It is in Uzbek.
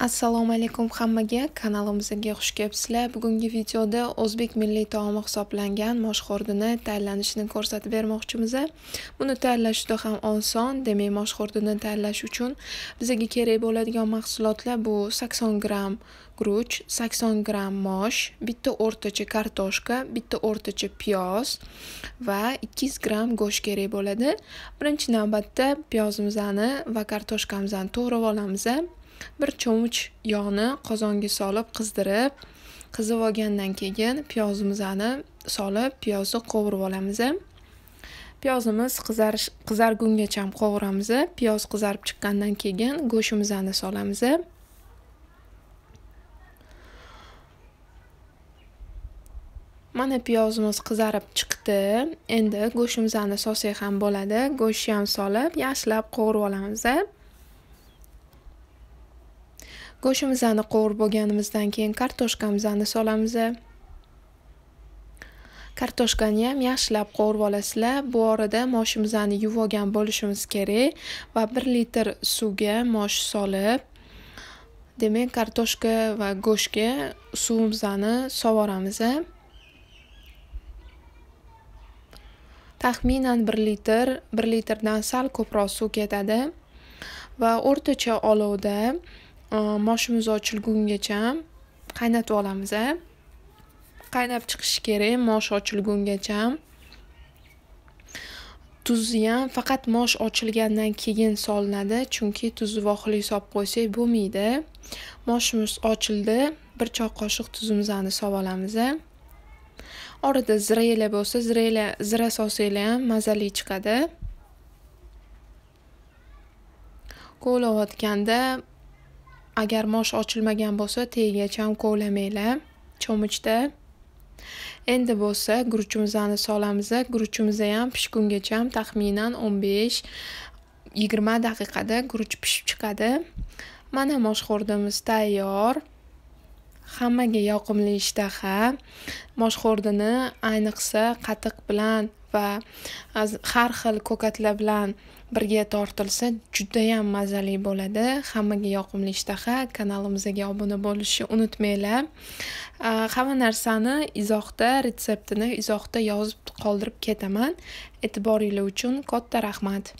assalomu alaykum hammaga. Kanalimizga xush kelibsizlar. Bugungi videoda o'zbek milliy taomi hisoblangan mosh xo'rdini tayyorlanishini ko'rsatib bermoqchimiz. Buni tayyorlash juda ham oson. Demak mosh xo'rdini tayyorlash uchun bizga kerak bo'ladigan mahsulotlar bu 80 gramm guruch 80 gramm mosh bitta o'rtacha kartoshka bitta o'rtacha piyoz va 200 gramm go'sht kerak bo'ladi. Birinchi navbatda piyozimizni va kartoshkamizni to'g'rab olamiz. Bir cho'mich yog'ni qozonga solib qizdirib qizib olgandan keyin piyozimizni solib piyozni qovurib olamiz. Piyozimiz qizarish qizargungacha qovuramiz. Piyoz qizarib chiqqandan keyin go'shtimizni solamiz. Mana piyozimiz qizarib chiqdi. Endi go'shtimizni solsak ham bo'ladi. Go'shtni ham solib yaxshilab qovurib olamiz. Go'shtimizni qovurib bo'lganimizdan keyin kartoshkamizni solamiz. Kartoshkani ham yaxshilab qovurib olasizlar. Bu orada moshimizni yuvib olgan bo'lishimiz kerak va bir litr suvga mosh solib demak kartoshka va go'shtga suvimizni sovoramiz taxminan bir litr bir litrdan sal ko'proq suv ketadi va o'rtacha olovda Э, moshimiz ochilgungacha qaynatib olamiz qaynab chiqishi kerak mosh ochilgungacha tuzni ham faqat mosh ochilgandan keyin solinadi chunki tuzni vohili solib qo'ysak bo'lmaydi. Moshimiz ochildi bir choy qoshiq tuzimizni solib olamiz orada zirela bo'lsa zirela zira solsanglar ham mazali chiqadi. Kovlayotganda agar mosh ochilmagan bo'lsa tagigacha kovlamanglar. Cho'michda. Endi bo'lsa guruchimizni solamiz. Guruchimiz ham pishgungacha taxminan o'n besh yigirma daqiqada guruch pishib chiqadi. Mana mosh xo'rdimiz tayyor. Hammaga yoqimli ishtaha moshxo'rdini ayniqsa qatiq bilan va har xil ko'katlar bilan birga tortilsa judayam mazali bo'ladi. Hammaga yoqimli ishtaha kanalimizga obuna bo'lishni unutmanglar. Hamma narsani izohda retseptini izohda yozib qoldirib ketaman. E'tiboringlar uchun katta rahmat.